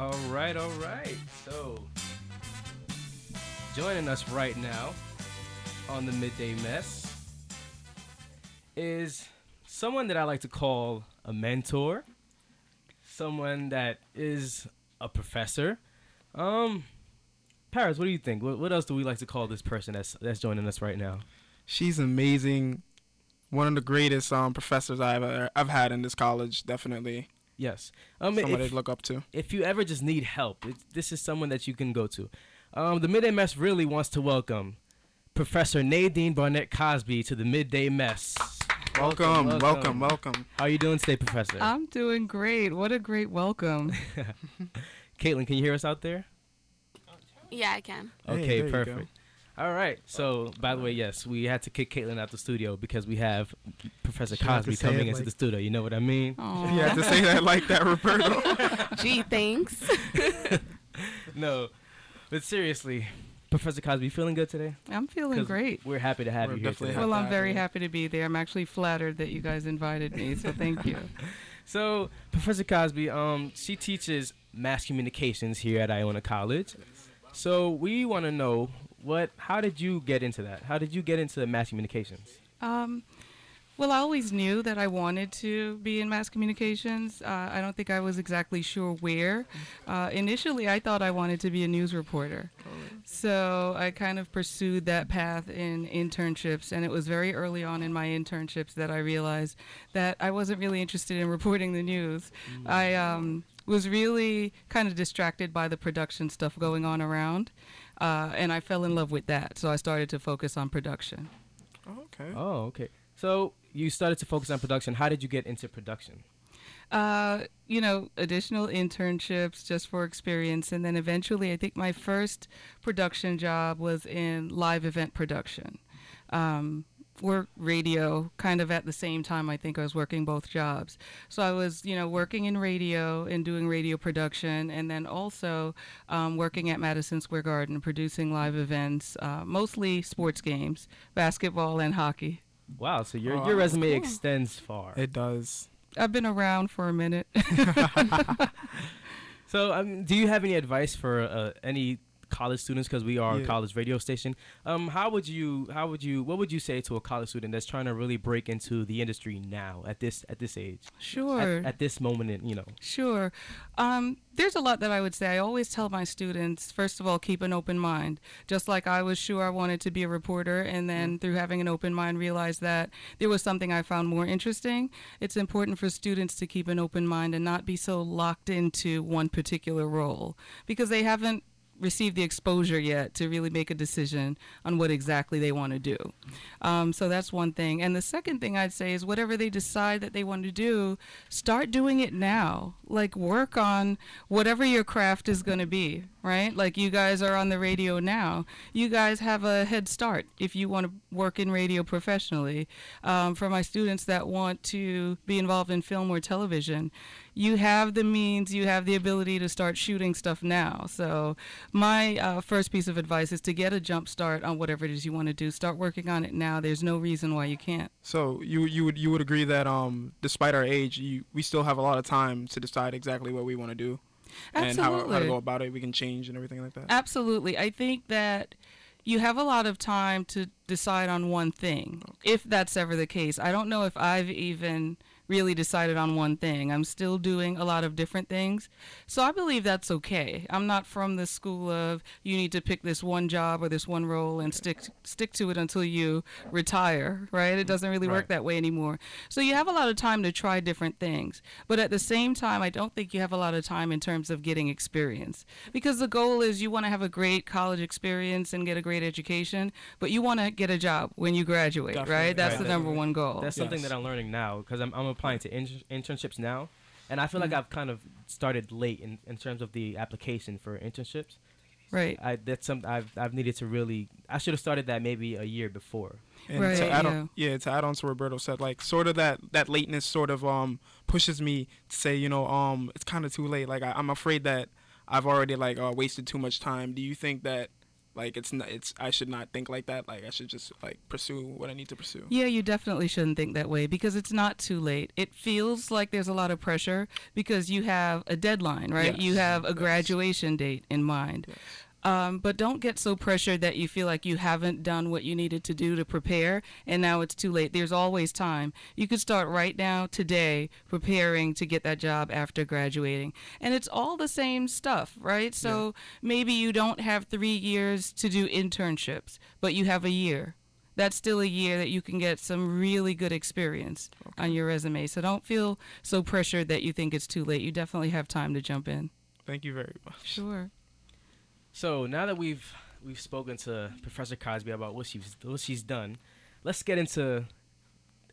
All right, all right. So, joining us right now on the Midday Mess is someone that I like to call a mentor, someone that is a professor. Um, Paris, what do you think? What, what else do we like to call this person that's that's joining us right now? She's amazing. One of the greatest um, professors I've ever, I've had in this college, definitely. Yes. Um, Somebody if, to look up to. if you ever just need help, it, this is someone that you can go to. Um, the Midday Mess really wants to welcome Professor Nadine Barnett Cosby to the Midday Mess. Welcome, welcome, welcome. How are you doing today, Professor? I'm doing great. What a great welcome. Caitlin, can you hear us out there? Yeah, I can. Hey, Okay, there you go. perfect. All right. So, by the way, yes, we had to kick Caitlin out the studio because we have Professor She Cosby say coming into like- the studio. You know what I mean? Aw. You had to say that like that, Roberto. Gee, thanks. No, but seriously, Professor Cosby, feeling good today? I'm feeling great. We're happy to have We're you here today. Well, I'm very happy to be there. I'm actually flattered that you guys invited me, so thank you. So, Professor Cosby, um, she teaches mass communications here at Iona College. So we want to know what, how did you get into that? How did you get into mass communications? Um, well, I always knew that I wanted to be in mass communications. Uh, I don't think I was exactly sure where. Uh, initially, I thought I wanted to be a news reporter. So I kind of pursued that path in internships, and it was very early on in my internships that I realized that I wasn't really interested in reporting the news. I um, was really kind of distracted by the production stuff going on around, uh, and I fell in love with that. So I started to focus on production. okay. Oh, okay. So you started to focus on production. How did you get into production? uh, you know, additional internships just for experience. And then eventually, I think my first production job was in live event production. Um, work radio kind of at the same time i think i was working both jobs so i was you know working in radio and doing radio production and then also um, working at madison square garden producing live events uh, mostly sports games basketball and hockey Wow. So your Oh, your resume cool. extends far. It does. i've been around for a minute So, um, do you have any advice for uh, any college students? Because we are a college radio station. Um, how would you, how would you, what would you say to a college student that's trying to really break into the industry now at this at this age, sure at, at this moment, in, you know? Sure. Um, there's a lot that I would say. I always tell my students, first of all, keep an open mind. Just like I was sure I wanted to be a reporter, and then through having an open mind, realized that there was something I found more interesting. It's important for students to keep an open mind and not be so locked into one particular role because they haven't received the exposure yet to really make a decision on what exactly they want to do. Um, so that's one thing. And the second thing I'd say is whatever they decide that they want to do, start doing it now. Like work on whatever your craft is going to be, right? Like you guys are on the radio now. You guys have a head start if you want to work in radio professionally. Um, for my students that want to be involved in film or television, you have the means, you have the ability to start shooting stuff now. So, my uh, first piece of advice is to get a jump start on whatever it is you want to do. Start working on it now. There's no reason why you can't. So you you would you would agree that um despite our age, you, we still have a lot of time to decide exactly what we want to do and how, how to go about it. We can change and everything like that. Absolutely. I think that you have a lot of time to decide on one thing, if that's ever the case. I don't know if I've even really decided on one thing. I'm still doing a lot of different things. So I believe that's okay. I'm not from the school of you need to pick this one job or this one role and stick stick to it until you retire, right? It doesn't really work that way anymore. So you have a lot of time to try different things. But at the same time, I don't think you have a lot of time in terms of getting experience. Because the goal is you want to have a great college experience and get a great education, but you want to get a job when you graduate, Definitely. right? That's Right. the number one goal. That's something Yes. that I'm learning now because I'm, I'm applying to inter- internships now, and I feel like I've kind of started late in, in terms of the application for internships. right. I that's some I've I've needed to really I should have started that maybe a year before. And Right, to add on, yeah, to add on to Roberto said, like sort of that that lateness sort of um pushes me to say, you know, um it's kind of too late. Like I, I'm afraid that I've already like uh, wasted too much time. Do you think that Like it's not. It's I should not think like that. Like I should just like pursue what I need to pursue. Yeah, you definitely shouldn't think that way because it's not too late. It feels like there's a lot of pressure because you have a deadline, right? You have a Yes. graduation date in mind. Yes. Um, but don't get so pressured that you feel like you haven't done what you needed to do to prepare and now it's too late. There's always time. You could start right now, today, preparing to get that job after graduating. And it's all the same stuff, right? So maybe you don't have three years to do internships, but you have a year. That's still a year that you can get some really good experience on your resume. So don't feel so pressured that you think it's too late. You definitely have time to jump in. Thank you very much. Sure. So now that we've we've spoken to Professor Cosby about what she's what she's done, let's get into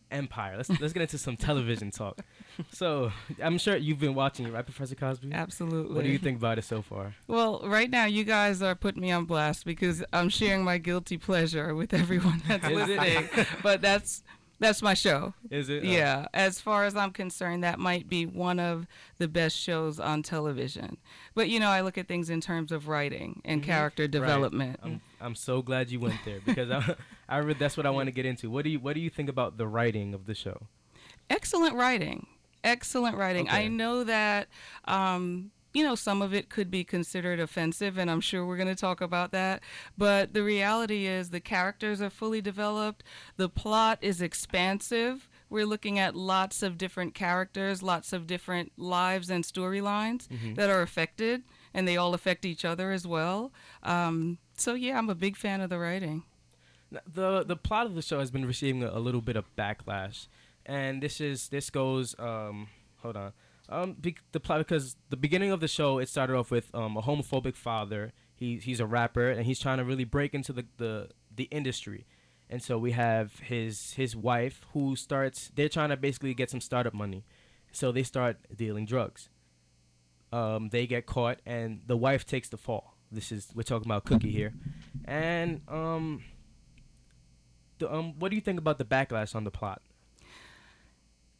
Empire. Let's let's get into some television talk. So I'm sure you've been watching it, right, Professor Cosby? Absolutely. What do you think about it so far? Well, right now you guys are putting me on blast because I'm sharing my guilty pleasure with everyone that's listening. but that's that's my show. Is it? uh, Yeah, as far as I'm concerned, that might be one of the best shows on television. But you know, I look at things in terms of writing and Mhm. character Right. development. I'm I'm so glad you went there because I, I re- that's what I want to get into. What do you what do you think about the writing of the show? excellent writing excellent writing i know that um you know some of it could be considered offensive and i'm sure we're going to talk about that but the reality is the characters are fully developed the plot is expansive. We're looking at lots of different characters lots of different lives and storylines that are affected and they all affect each other as well. Um, so yeah i'm a big fan of the writing. The the plot of the show has been receiving a, a little bit of backlash, and this is this goes um hold on um be, the plot because the beginning of the show it started off with um a homophobic father he he's a rapper and he's trying to really break into the the the industry. And so we have his his wife who starts they're trying to basically get some startup money. So they start dealing drugs. Um, they get caught and the wife takes the fall. This is we're talking about Cookie here. And um the, um, what do you think about the backlash on the plot?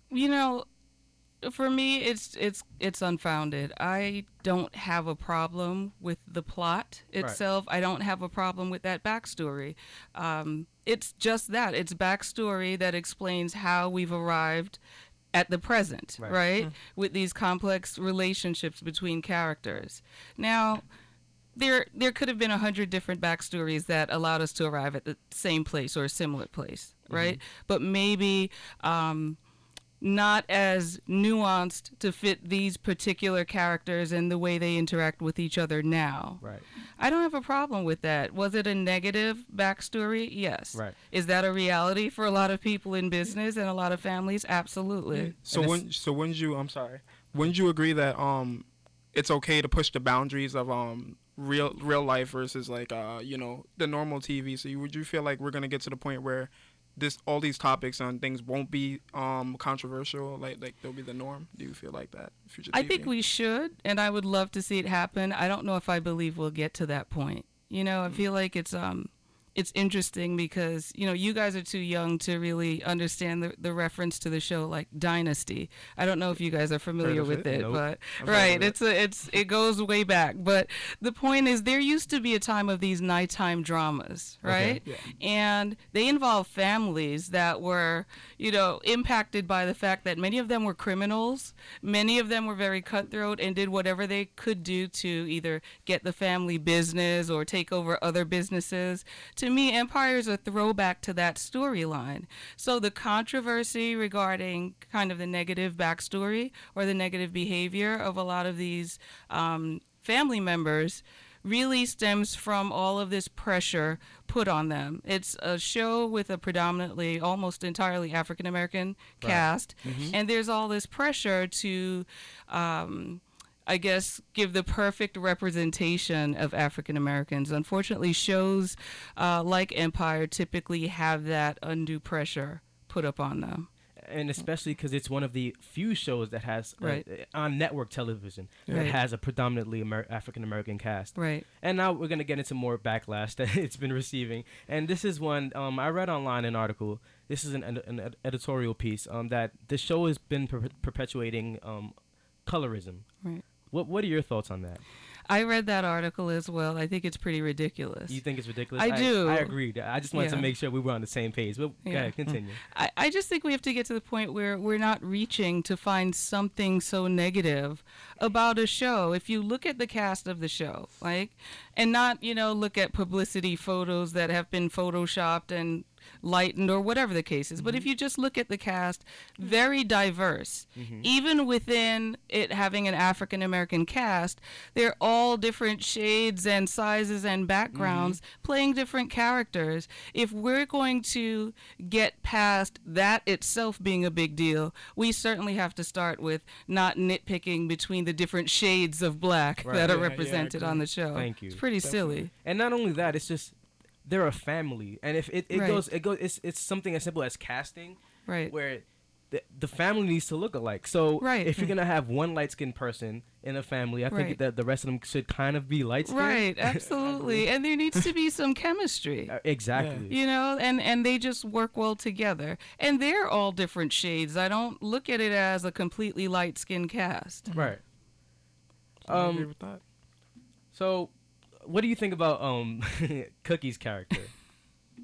you know for me it's it's it's unfounded. I don't have a problem with the plot Right. itself. I don't have a problem with that backstory. Um, it's just that. It's backstory that explains how we've arrived at the present Right. right, with these complex relationships between characters. Now there there could have been a hundred different backstories that allowed us to arrive at the same place or a similar place, right? But maybe um, not as nuanced to fit these particular characters and the way they interact with each other now. Right. I don't have a problem with that. Was it a negative backstory? Yes. Right. Is that a reality for a lot of people in business and a lot of families? Absolutely. So when so wouldn't you I'm sorry. Wouldn't you agree that um it's okay to push the boundaries of um real real life versus like uh you know the normal TV? So you, would you feel like we're gonna get to the point where this all these topics and things won't be um controversial like like they'll be the norm? Do you feel like that? Future I think we should, and I would love to see it happen. I don't know if I believe we'll get to that point. You know, I feel like it's um it's interesting because you know you guys are too young to really understand the, the reference to the show like Dynasty. I don't know if you guys are familiar with it? it, Nope. but I've right, it. it's a, it's it goes way back. But the point is, there used to be a time of these nighttime dramas, Okay. right? Yeah. and they involve families that were, you know, impacted by the fact that many of them were criminals, many of them were very cutthroat and did whatever they could do to either get the family business or take over other businesses. To me, Empire is a throwback to that storyline. So the controversy regarding kind of the negative backstory or the negative behavior of a lot of these um, family members really stems from all of this pressure put on them. It's a show with a predominantly, almost entirely African American Right. cast, and there's all this pressure to, um, I guess, give the perfect representation of African Americans. Unfortunately, shows uh, like Empire typically have that undue pressure put up on them. and especially because it's one of the few shows that has uh, Right. on network television that Right. has a predominantly Amer- African American cast. Right. And now we're gonna get into more backlash that it's been receiving. And this is one um, I read online an article. This is an, an, an editorial piece um, that the show has been per- perpetuating um, colorism. Right. What What are your thoughts on that? I read that article as well. I think it's pretty ridiculous. You think it's ridiculous? I do. I agree. I just wanted to make sure we were on the same page. But Yeah. go ahead, continue. I, I just think we have to get to the point where we're not reaching to find something so negative about a show. If you look at the cast of the show, like, and not, you know, look at publicity photos that have been photoshopped and lightened or whatever the case is, but if mm-hmm. you just look at the cast, mm-hmm. very diverse. Mm-hmm. Even within it having an African American cast, they're all different shades and sizes and backgrounds playing different characters. If we're going to get past that itself being a big deal, we certainly have to start with not nitpicking between the different shades of black Right. that Yeah, are yeah, represented on the show. Thank you. It's pretty silly. And not only that, it's just they're a family, and if it, it Right. goes, it goes. It's it's something as simple as casting, Right. where the, the family needs to look alike. So Right. if you're gonna have one light skinned person in a family, I think Right. that the rest of them should kind of be light skinned. Right, absolutely. and there needs to be some chemistry. Uh, exactly. you know and and they just work well together and they're all different shades i don't look at it as a completely light skinned cast Right. I agree Um. with that. So, what do you think about um Cookie's character?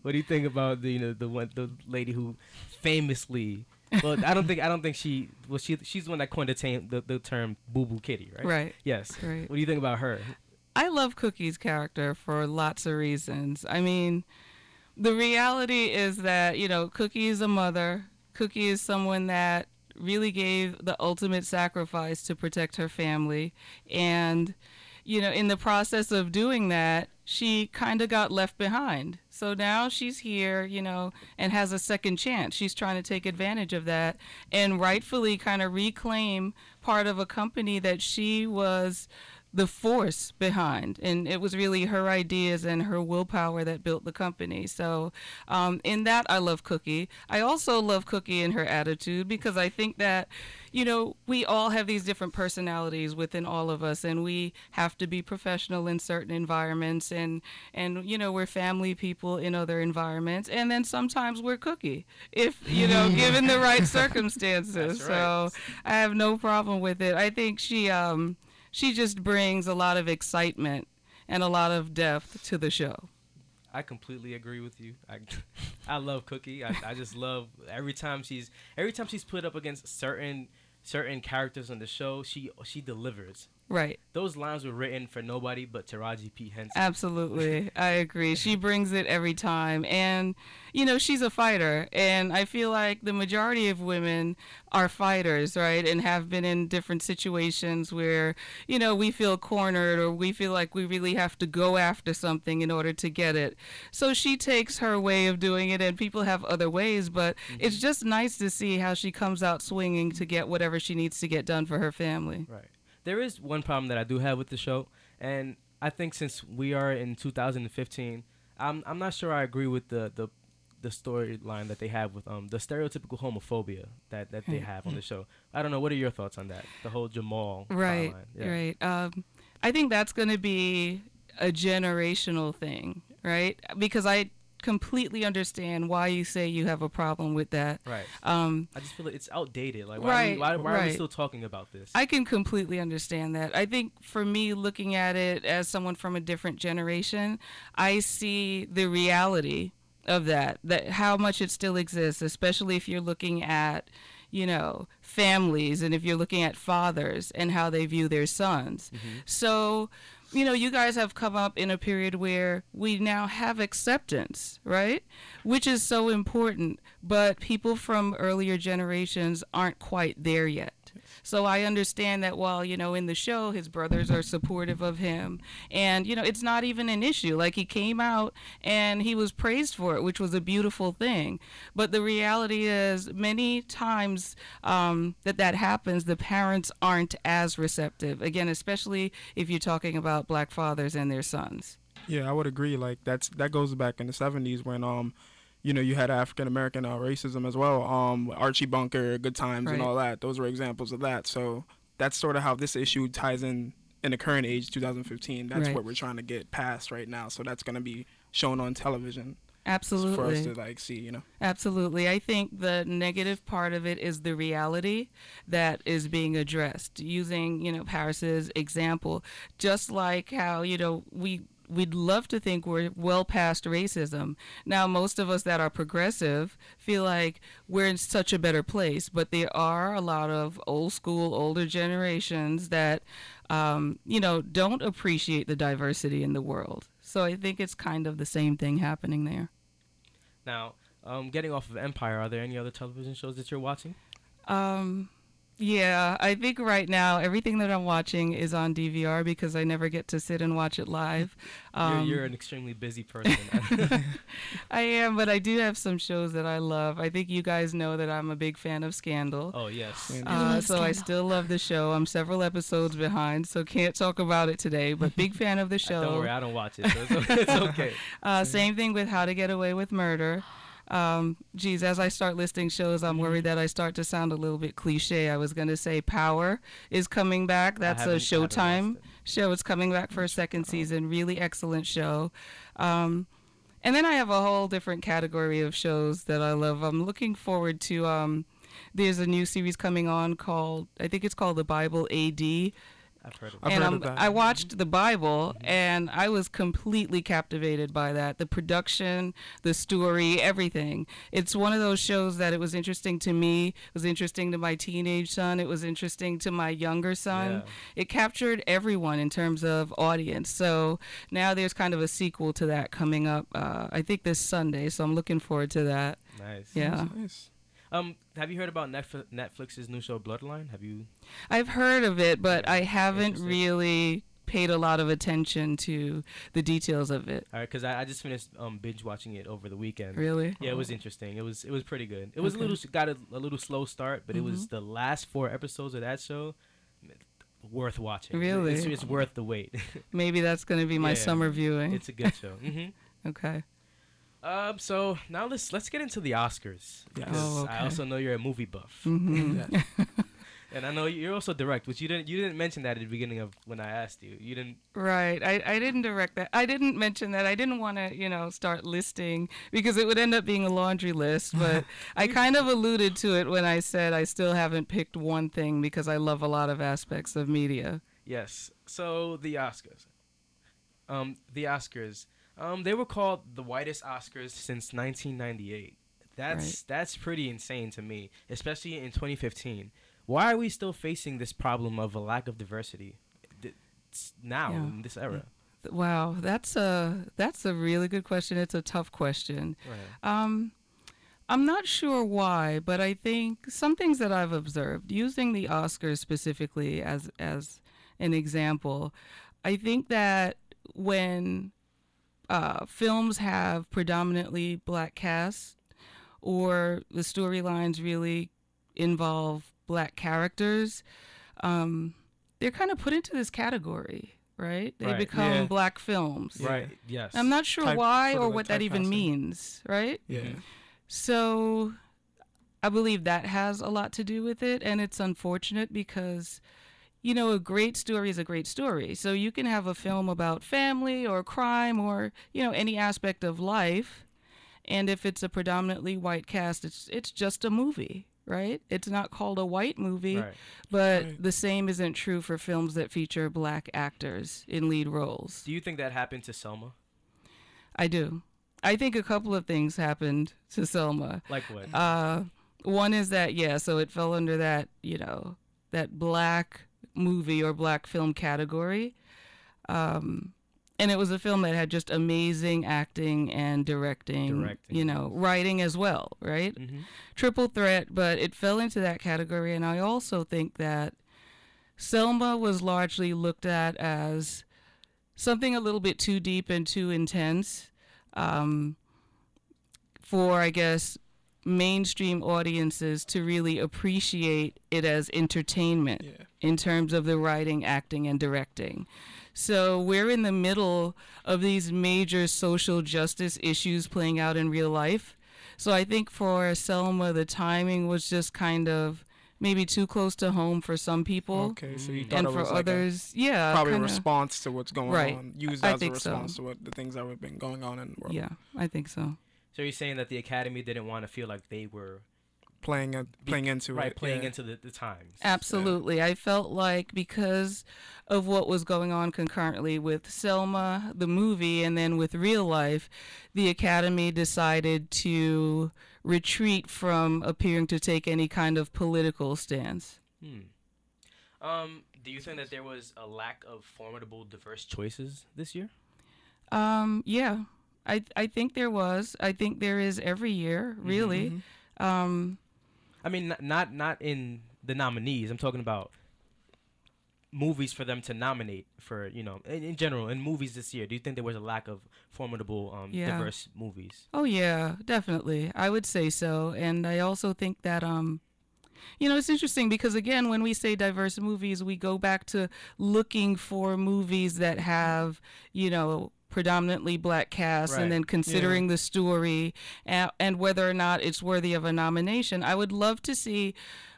what do you think about the you know the one the lady who famously well I don't think I don't think she well she she's the one that coined the, tam- the, the term boo boo kitty right? Right. Yes. Right. what do you think about her? I love cookie's character for lots of reasons. I mean the reality is that you know cookie is a mother. Cookie is someone that really gave the ultimate sacrifice to protect her family. And you know in the process of doing that she kind of got left behind. So now she's here you know and has a second chance. She's trying to take advantage of that and rightfully kind of reclaim part of a company that she was the force behind and it was really her ideas and her willpower that built the company. So um, in that i love cookie. I also love cookie and her attitude because i think that you know we all have these different personalities within all of us and we have to be professional in certain environments and and you know we're family people in other environments and then sometimes we're cookie if you know given the right circumstances right. so i have no problem with it. I think she um she just brings a lot of excitement and a lot of depth to the show. I completely agree with you. I I love Cookie. I, I just love every time she's every time she's put up against certain certain characters on the show she she delivers Right. those lines were written for nobody but Taraji P Henson Absolutely. I agree. She brings it every time. And, you know, she's a fighter. And I feel like the majority of women are fighters, right? And have been in different situations where, you know, we feel cornered or we feel like we really have to go after something in order to get it. So she takes her way of doing it, and people have other ways. But mm-hmm. it's just nice to see how she comes out swinging to get whatever she needs to get done for her family. Right. There is one problem that I do have with the show, and I think since we are in 2015, I'm I'm not sure I agree with the the the storyline that they have with um the stereotypical homophobia that that they have on the show. I don't know. What are your thoughts on that? The whole Jamal Right. Yeah. right. Um, I think that's going to be a generational thing, right? Because I completely understand why you say you have a problem with that. Right. Um, I just feel like it's outdated. Like why are we, Right, why, why are we still talking about this? I can completely understand that. I think for me, looking at it as someone from a different generation, I see the reality of that, that how much it still exists, especially if you're looking at, you know, families and if you're looking at fathers and how they view their sons. So, you know, you guys have come up in a period where we now have acceptance, right? Which is so important, but people from earlier generations aren't quite there yet. So I understand that while, you know, in the show, his brothers are supportive of him. And, you know, it's not even an issue. Like, he came out and he was praised for it, which was a beautiful thing. But the reality is, many times um, that that happens, the parents aren't as receptive. Again, especially if you're talking about black fathers and their sons. Yeah, I would agree. Like that's that goes back in the '70s when um, you know, you had African American uh, racism as well. Um, Archie Bunker, Good Times, and all that. Those were examples of that. So that's sort of how this issue ties in in the current age, 2015. That's Right. what we're trying to get past right now. So that's going to be shown on television. Absolutely. for us to like see. You know. Absolutely. I think the negative part of it is the reality that is being addressed. Using, you know, Paris's example, just like how, you know, we we'd love to think we're well past racism. Now, most of us that are progressive feel like we're in such a better place, but there are a lot of old school, older generations that, um, you know, don't appreciate the diversity in the world. So I think it's kind of the same thing happening there. Now, um, getting off of Empire, are there any other television shows that you're watching? Um, yeah, I think right now everything that I'm watching is on DVR because I never get to sit and watch it live. Um, you're, you're an extremely busy person. I am, but I do have some shows that I love. I think you guys know that I'm a big fan of Scandal. oh yes. Yeah. Uh, love so I still love the show. I'm several episodes behind, so can't talk about it today. But big fan of the show. Don't worry, I don't watch it, so it's, it's okay. Uh, same thing with How to Get Away with Murder. Um, geez, as I start listing shows, I'm worried that I start to sound a little bit cliche. I was going to say Power is coming back. That's a Showtime show. It's coming back for a second season. Really excellent show. Um, and then I have a whole different category of shows that I love. I'm looking forward to. Um, there's a new series coming on called I think it's called The Bible AD I've heard of it. I've and heard I'm- of that. I watched the Bible and I was completely captivated by that. The production, the story, everything. It's one of those shows that it was interesting to me, it was interesting to my teenage son, it was interesting to my younger son. Yeah. It captured everyone in terms of audience. So now there's kind of a sequel to that coming up, uh, I think this Sunday. So I'm looking forward to that. Nice. Yeah. Nice. Um, have you heard about Netflix, Netflix's new show Bloodline? Have you? I've heard of it, but I haven't really paid a lot of attention to the details of it. All right, because I, I just finished um binge watching it over the weekend. Really? Yeah, it was interesting. It was it was pretty good. It was Okay. a little got a, a little slow start, but it was the last four episodes of that show worth watching. Really? it's, it's worth the wait. Maybe that's going to be my Yeah. summer viewing. it's a good show. hmm okay. Um, so now let's let's get into the Oscars. Yes. Oh, I also know you're a movie buff, hmm Yeah. and I know you're also direct, which you didn't you didn't mention that at the beginning of when I asked you. You didn't. Right. I, I didn't direct that. I didn't mention that. I didn't want to, you know, start listing because it would end up being a laundry list. But I kind of alluded to it when I said I still haven't picked one thing because I love a lot of aspects of media. Yes. So the Oscars. Um, the Oscars. Um, they were called the whitest Oscars since 1998. That's Right. that's pretty insane to me, especially in 2015. Why are we still facing this problem of a lack of diversity now Yeah. in this era? Wow, that's a that's a really good question. It's a tough question. Um, I'm not sure why, but I think some things that I've observed using the Oscars specifically as as an example, I think that when uh, films have predominantly black casts or the storylines really involve black characters, um, they're kind of put into this category, right? They Right. become Yeah. black films. Yeah. Right. Yes. I'm not sure Type- why or what that even means, right? Yeah. So I believe that has a lot to do with it. And it's unfortunate because, you know, a great story is a great story. So you can have a film about family or crime or, you know, any aspect of life. And if it's a predominantly white cast, it's it's just a movie, right? It's not called a white movie, Right. but Right. the same isn't true for films that feature black actors in lead roles. Do you think that happened to Selma? I do. I think a couple of things happened to Selma. Like what? Uh, one is that yeah, so it fell under that you know that black movie or black film category, um, and it was a film that had just amazing acting and directing, Directing, you know, writing as well, right? hmm Triple threat, but it fell into that category, and I also think that Selma was largely looked at as something a little bit too deep and too intense um, for, I guess, mainstream audiences to really appreciate it as entertainment Yeah. in terms of the writing, acting, and directing. So we're in the middle of these major social justice issues playing out in real life. So I think for Selma, the timing was just kind of maybe too close to home for some people. Okay, so you Mhm. thought And it for was like others, yeah, probably kinda- response to what's going Right. on, used I as a think so. response to what the things that have been going on in the world. Yeah, I think so. So you're saying that the Academy didn't want to feel like they were playing it, playing into right it, playing yeah. into the, the times. Absolutely. I felt like because of what was going on concurrently with Selma, the movie, and then with real life, the Academy decided to retreat from appearing to take any kind of political stance. Hmm. Um, do you think that there was a lack of formidable, diverse choices this year? Um, yeah, I I think there was. I think there is every year, really. Mhm. Um, I mean, not not, not in the nominees. I'm talking about movies for them to nominate for. You know, in, in general, in movies this year. Do you think there was a lack of formidable, um, Yeah. diverse movies? Oh yeah, definitely. I would say so. And I also think that um you know, it's interesting because again, when we say diverse movies, we go back to looking for movies that have, you know, predominantly black cast Right. and then considering the story and, and whether or not it's worthy of a nomination. I would love to see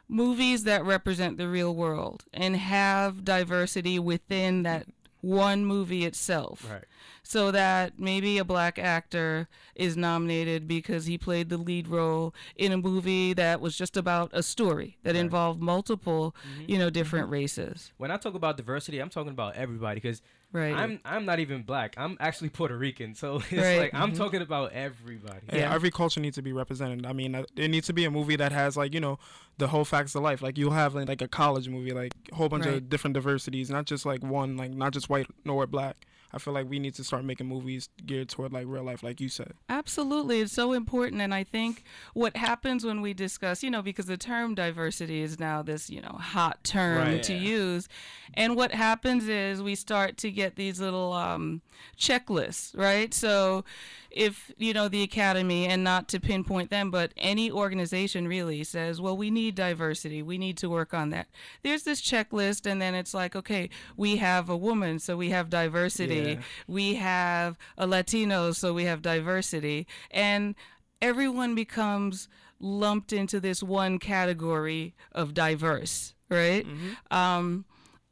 movies that represent the real world and have diversity within that one movie itself Right. so that maybe a black actor is nominated because he played the lead role in a movie that was just about a story that Right. involved multiple, Mhm. you know, different races. When I talk about diversity, I'm talking about everybody because Right. I'm I'm not even black. I'm actually Puerto Rican, so it's Right. like I'm Mhm. talking about everybody. Yeah, Yeah. every culture needs to be represented. I mean, uh, it needs to be a movie that has like you know the whole facts of life. Like you'll have like, like a college movie, like a whole bunch Right. of different diversities, not just like one, like not just white nor black. I feel like we need to start making movies geared toward like real life, like you said. Absolutely. It's so important. And I think what happens when we discuss, you know, because the term diversity is now this, you know, hot term Right. to use. And what happens is we start to get these little um, checklists, right? So if, you know, the academy, and not to pinpoint them, but any organization really says, well, we need diversity, we need to work on that. There's this checklist, and then it's like, okay, we have a woman, so we have diversity. Yeah. We have a Latino, so we have diversity. And everyone becomes lumped into this one category of diverse, right? Um,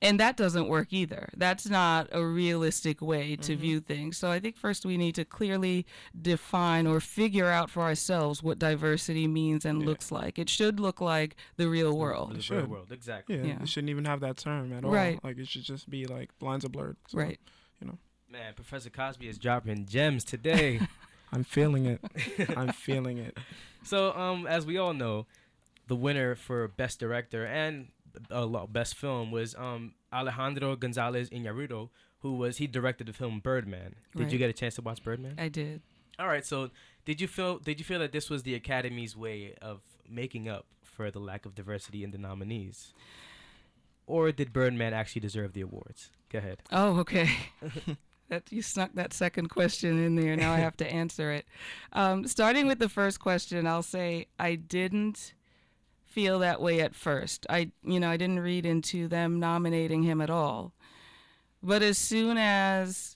and that doesn't work either. That's not a realistic way to view things. So I think first we need to clearly define or figure out for ourselves what diversity means and Yeah. looks like. It should look like the real world. The world. real should. world, exactly. Yeah, Yeah. it shouldn't even have that term at all. Right. Like it should just be like lines are blurred. So, Right. Man, Professor Cosby is dropping gems today. I'm feeling it. I'm feeling it. so, um, as we all know, the winner for best director and uh, best film was um Alejandro Gonzalez Iñárritu, who was he directed the film Birdman. Did you get a chance to watch Birdman? I did. All right. So, did you feel did you feel that this was the Academy's way of making up for the lack of diversity in the nominees, or did Birdman actually deserve the awards? Go ahead. Oh, okay. that you snuck that second question in there. Now I have to answer it. Um, starting with the first question, I'll say I didn't feel that way at first. I, you know, I didn't read into them nominating him at all. But as soon as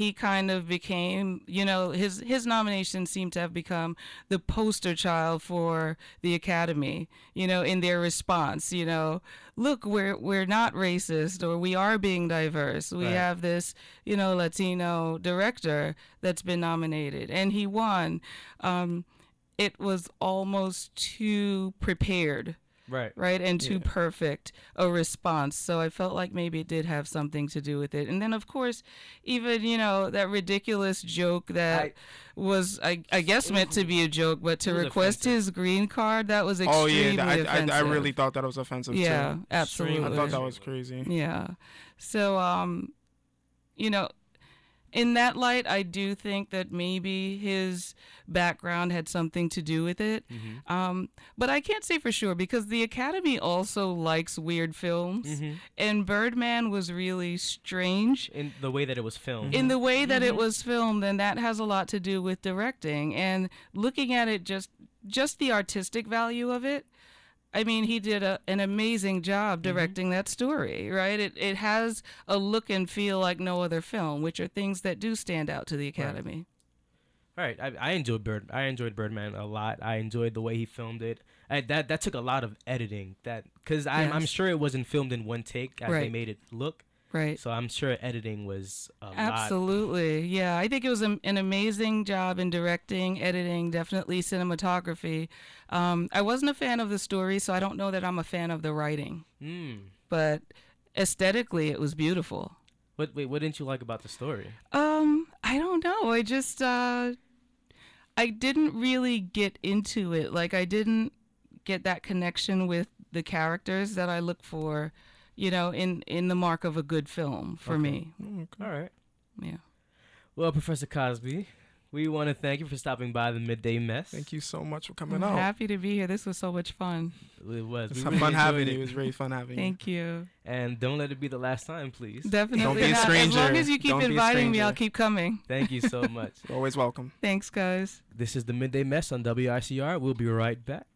he kind of became, you know, his his nomination seemed to have become the poster child for the Academy, you know, in their response, you know, look, we're we're not racist or we are being diverse. We Right. have this, you know, Latino director that's been nominated and he won. Um, it was almost too prepared Right. right and too Yeah. perfect a response so i felt like maybe it did have something to do with it and then of course even you know that ridiculous joke that I- was I, I guess meant to be a joke but to request offensive. his green card that was oh extremely yeah, I, I, I really thought that was offensive yeah too. absolutely I thought that was crazy. yeah. So, um, you know, in that light, I do think that maybe his background had something to do with it. Mm-hmm. Um, but I can't say for sure because the Academy also likes weird films, Mm-hmm. and Birdman was really strange In the way that it was filmed. in the way that it Mhm. was filmed and that has a lot to do with directing and looking at it just just the artistic value of it i mean he did a, an amazing job mm-hmm. directing that story right it, it has a look and feel like no other film which are things that do stand out to the academy All right, I, I enjoyed Bird. I enjoyed Birdman a lot. I enjoyed the way he filmed it. I, that that took a lot of editing. That because I'm I'm sure it wasn't filmed in one take as they made it look. Right. So I'm sure editing was a lot. Absolutely. Yeah, I think it was an, an amazing job in directing, editing, definitely cinematography. Um, I wasn't a fan of the story, so I don't know that I'm a fan of the writing, Mm. but aesthetically, it was beautiful. What wait? What didn't you like about the story? Um, I don't know. I just uh I didn't really get into it. Like I didn't get that connection with the characters that I look for, you know, in in the mark of a good film for Okay. me. Okay. All right. Yeah. Well, Professor Cosby, we want to thank you for stopping by the midday mess. Thank you so much for coming I'm out. happy to be here. This was so much fun. It was. It's we fun having you. it. It was very fun having you. Thank you. And don't let it be the last time, please. Definitely. Don't be a not. As long as you keep Don't inviting me, I'll keep coming. Thank you so much. Always welcome. Thanks, guys. This is the midday mess on WICR. We'll be right back.